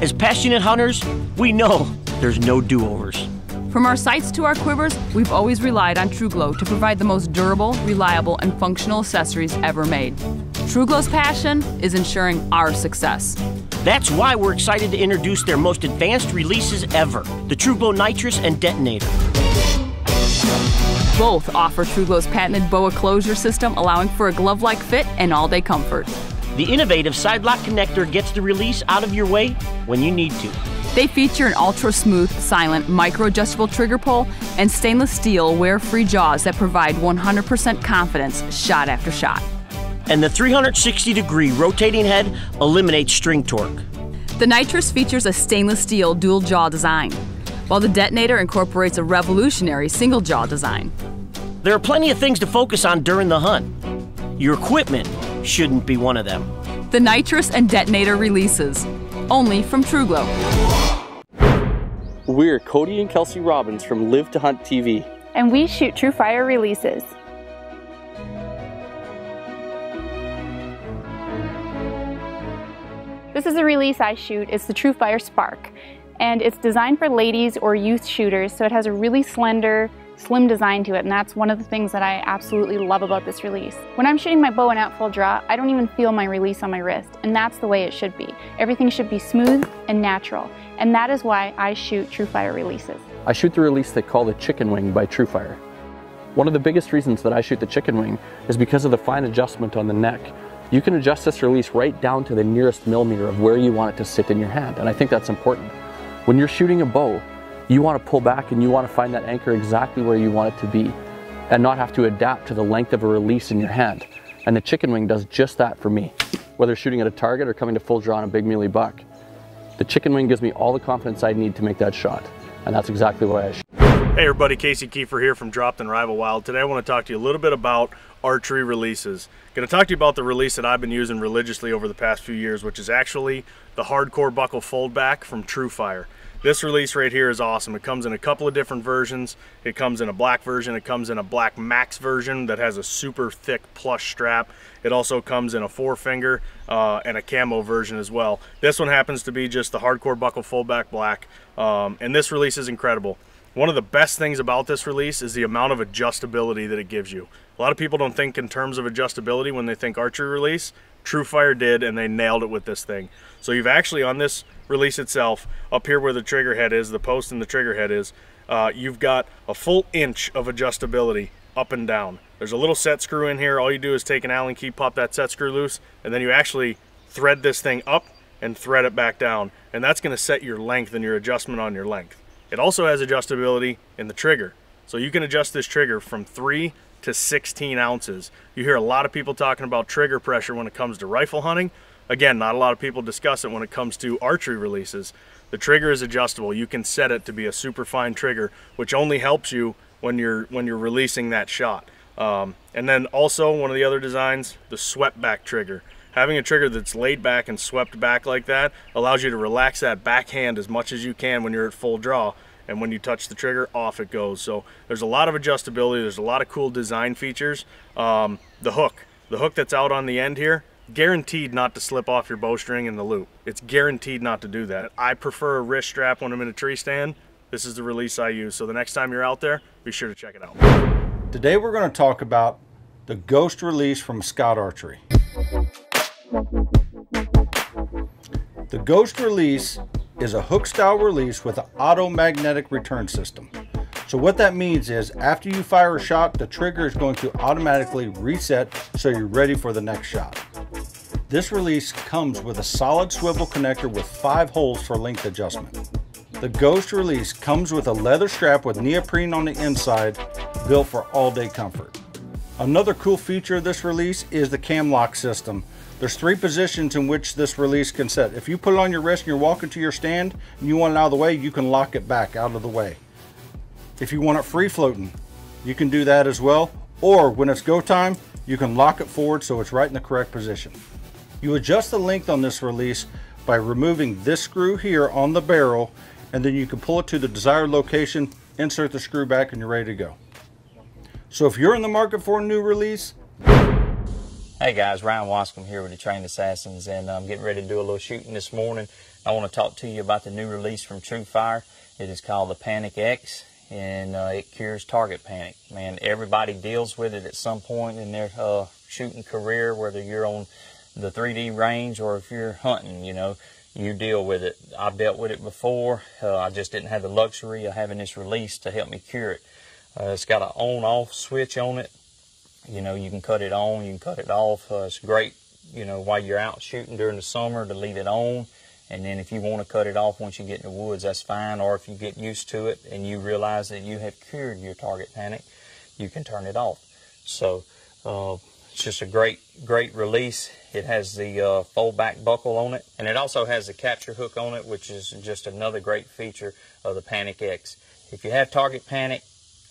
As passionate hunters, we know there's no do-overs. From our sights to our quivers, we've always relied on TruGlo to provide the most durable, reliable, and functional accessories ever made. TruGlo's passion is ensuring our success. That's why we're excited to introduce their most advanced releases ever, the TruGlo Nitrus and Detonator. Both offer TruGlo's patented BOA closure system, allowing for a glove-like fit and all-day comfort. The innovative side lock connector gets the release out of your way when you need to. They feature an ultra smooth, silent, micro adjustable trigger pull and stainless steel wear free jaws that provide 100% confidence shot after shot. And the 360 degree rotating head eliminates string torque. The Nitrus features a stainless steel dual jaw design, while the Detonator incorporates a revolutionary single jaw design. There are plenty of things to focus on during the hunt. Your equipment shouldn't be one of them. The Nitrus and Detonator releases, only from TruGlo. We're Cody and Kelsey Robbins from Live to Hunt TV. And we shoot TruFire releases. This is a release I shoot. It's the TruFire Spark. And it's designed for ladies or youth shooters, so it has a really slender, slim design to it, and that's one of the things that I absolutely love about this release. When I'm shooting my bow and out full draw, I don't even feel my release on my wrist, and that's the way it should be. Everything should be smooth and natural, and that is why I shoot TruFire releases. I shoot the release they call the Chicken Wing by TruFire. One of the biggest reasons that I shoot the Chicken Wing is because of the fine adjustment on the neck. You can adjust this release right down to the nearest millimeter of where you want it to sit in your hand, and I think that's important. When you're shooting a bow, you want to pull back and you want to find that anchor exactly where you want it to be and not have to adapt to the length of a release in your hand. And the chicken wing does just that for me, whether shooting at a target or coming to full draw on a big mealy buck. The chicken wing gives me all the confidence I need to make that shot, and that's exactly why I shoot. Hey everybody, Casey Kiefer here from Dropped and Rival Wild. Today I want to talk to you a little bit about archery releases. I'm Going to talk to you about the release that I've been using religiously over the past few years, which is actually the Hardcore Buckle Foldback from TruFire. This release right here is awesome. It comes in a couple of different versions. It comes in a black version. It comes in a black max version that has a super thick plush strap. It also comes in a four finger uh, and a camo version as well. This one happens to be just the hardcore buckle foldback black. Um, and this release is incredible. One of the best things about this release is the amount of adjustability that it gives you. A lot of people don't think in terms of adjustability when they think archery release. TruFire did and they nailed it with this thing. So you've actually on this release itself, up here where the trigger head is, the post and the trigger head is, uh, you've got a full inch of adjustability up and down. There's a little set screw in here. All you do is take an Allen key, pop that set screw loose, and then you actually thread this thing up and thread it back down. And that's gonna set your length and your adjustment on your length. It also has adjustability in the trigger. So you can adjust this trigger from three to 16 ounces. You hear a lot of people talking about trigger pressure when it comes to rifle hunting. Again, not a lot of people discuss it when it comes to archery releases. The trigger is adjustable. You can set it to be a super fine trigger, which only helps you when you're when you're releasing that shot. Um, and then also one of the other designs, the swept back trigger. Having a trigger that's laid back and swept back like that allows you to relax that backhand as much as you can when you're at full draw. And when you touch the trigger, off it goes. So there's a lot of adjustability. There's a lot of cool design features. Um, the hook, the hook that's out on the end here, guaranteed not to slip off your bowstring in the loop. It's guaranteed not to do that. I prefer a wrist strap when I'm in a tree stand. This is the release I use. So the next time you're out there, be sure to check it out. Today we're going to talk about the Ghost release from Scott Archery. The Ghost release is a hook style release with an auto magnetic return system. So what that means is after you fire a shot, the trigger is going to automatically reset so you're ready for the next shot. This release comes with a solid swivel connector with five holes for length adjustment. The Ghost release comes with a leather strap with neoprene on the inside, built for all-day comfort. Another cool feature of this release is the cam lock system. There's three positions in which this release can set. If you put it on your wrist and you're walking to your stand and you want it out of the way, you can lock it back out of the way. If you want it free floating, you can do that as well. Or when it's go time, you can lock it forward so it's right in the correct position. You adjust the length on this release by removing this screw here on the barrel and then you can pull it to the desired location insert the screw back and you're ready to go. So if you're in the market for a new release, Hey guys, Ryan Wascom here with the Trained Assassins and I'm getting ready to do a little shooting this morning. I want to talk to you about the new release from TruFire. It is called the Panic X and uh, it cures target panic. Man, everybody deals with it at some point in their uh, shooting career, whether you're on the 3D range or if you're hunting, you know, you deal with it. I've dealt with it before. Uh, I just didn't have the luxury of having this release to help me cure it. Uh, it's got an on-off switch on it you know, you can cut it on, you can cut it off. Uh, it's great, you know, while you're out shooting during the summer to leave it on. And then if you want to cut it off once you get in the woods, that's fine. Or if you get used to it and you realize that you have cured your target panic, you can turn it off. So uh, it's just a great, great release. It has the uh, fold back buckle on it. And it also has the capture hook on it, which is just another great feature of the Panic X. If you have target panic,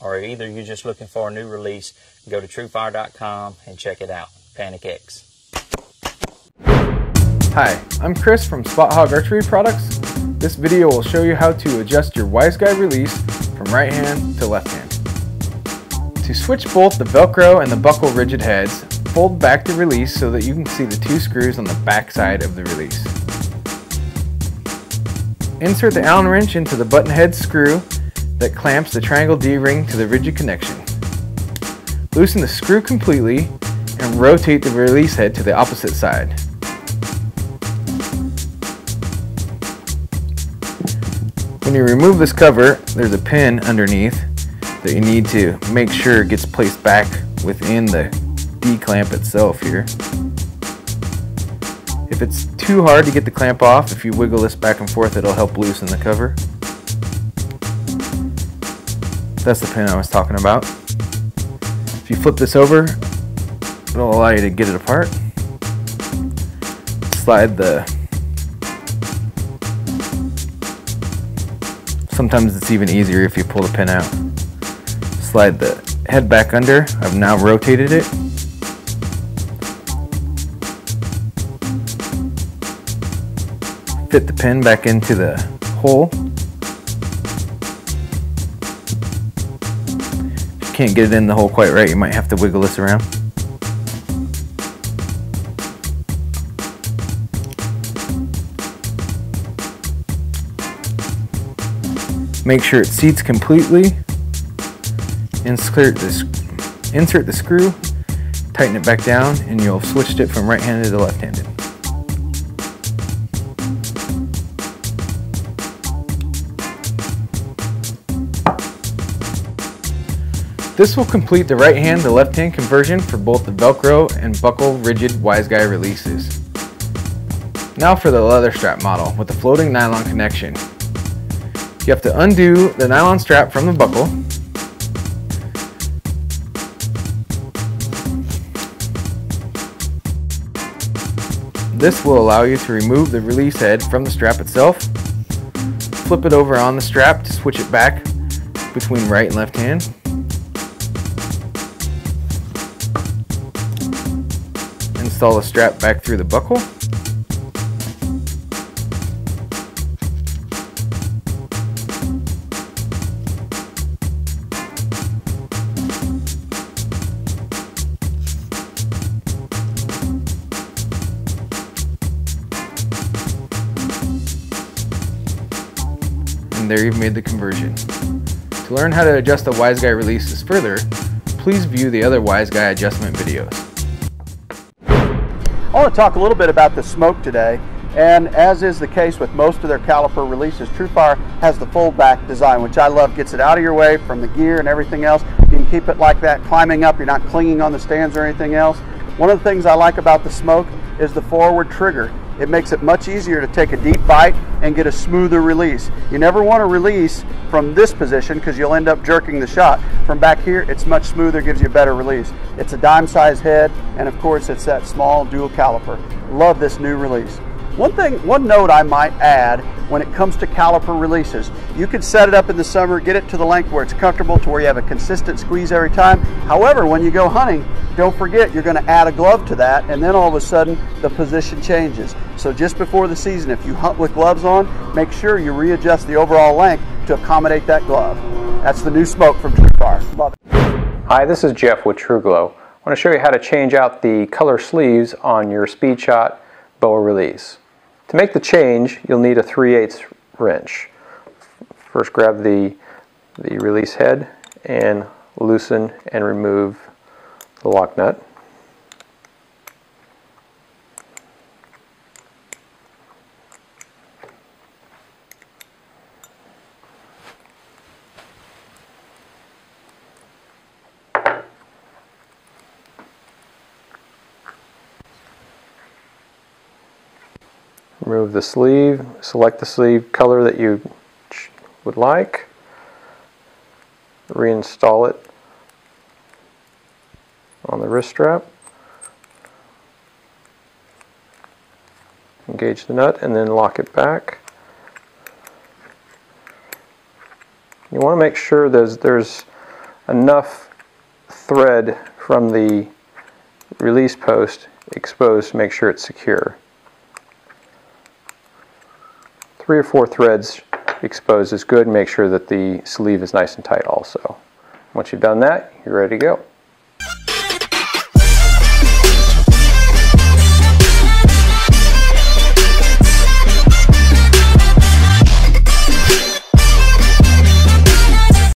or either you're just looking for a new release, go to trufire.com and check it out. Panic X. Hi, I'm Chris from Spot Hogg Archery Products. This video will show you how to adjust your Wiseguy release from right hand to left hand. To switch both the Velcro and the buckle rigid heads, fold back the release so that you can see the two screws on the back side of the release. Insert the Allen wrench into the button head screw that clamps the triangle D-ring to the rigid connection. Loosen the screw completely and rotate the release head to the opposite side. When you remove this cover, there's a pin underneath that you need to make sure gets placed back within the D-clamp itself here. If it's too hard to get the clamp off, if you wiggle this back and forth, it'll help loosen the cover. That's the pin I was talking about. If you flip this over, it'll allow you to get it apart. Slide the Sometimes it's even easier if you pull the pin out. Slide the head back under. I've now rotated it. Fit the pin back into the hole. Can't get it in the hole quite right, you might have to wiggle this around. Make sure it seats completely. Insert the, insert the screw, tighten it back down, and you'll have switched it from right-handed to left-handed. This will complete the right hand to left hand conversion for both the Velcro and buckle rigid Wiseguy releases. Now for the leather strap model with the floating nylon connection. You have to undo the nylon strap from the buckle. This will allow you to remove the release head from the strap itself, flip it over on the strap to switch it back between right and left hand, install the strap back through the buckle. And there you've made the conversion. To learn how to adjust the Wiseguy releases further, please view the other Wiseguy adjustment videos. I want to talk a little bit about the smoke today. And as is the case with most of their caliper releases, TruFire has the full back design, which I love. Gets it out of your way from the gear and everything else. You can keep it like that, climbing up. You're not clinging on the stands or anything else. One of the things I like about the smoke is the forward trigger. It makes it much easier to take a deep bite and get a smoother release. You never want to release from this position because you'll end up jerking the shot. From back here, it's much smoother, gives you a better release. It's a dime size head, and of course it's that small dual caliper. Love this new release. One thing, one note I might add when it comes to caliper releases, you can set it up in the summer, get it to the length where it's comfortable to where you have a consistent squeeze every time. However, when you go hunting, don't forget you're going to add a glove to that and then all of a sudden the position changes. So just before the season, if you hunt with gloves on, make sure you readjust the overall length to accommodate that glove. That's the new smoke from TruFire. Love it. Hi, this is Jeff with TruGlo. I want to show you how to change out the color sleeves on your Speed Shot boa release. To make the change, you'll need a 3 8 wrench. First grab the, the release head and loosen and remove the lock nut. Remove the sleeve, select the sleeve color that you would like, reinstall it on the wrist strap, engage the nut and then lock it back. You want to make sure there's, there's enough thread from the release post exposed to make sure it's secure. Three or four threads exposed is good. Make sure that the sleeve is nice and tight also. Once you've done that, you're ready to go.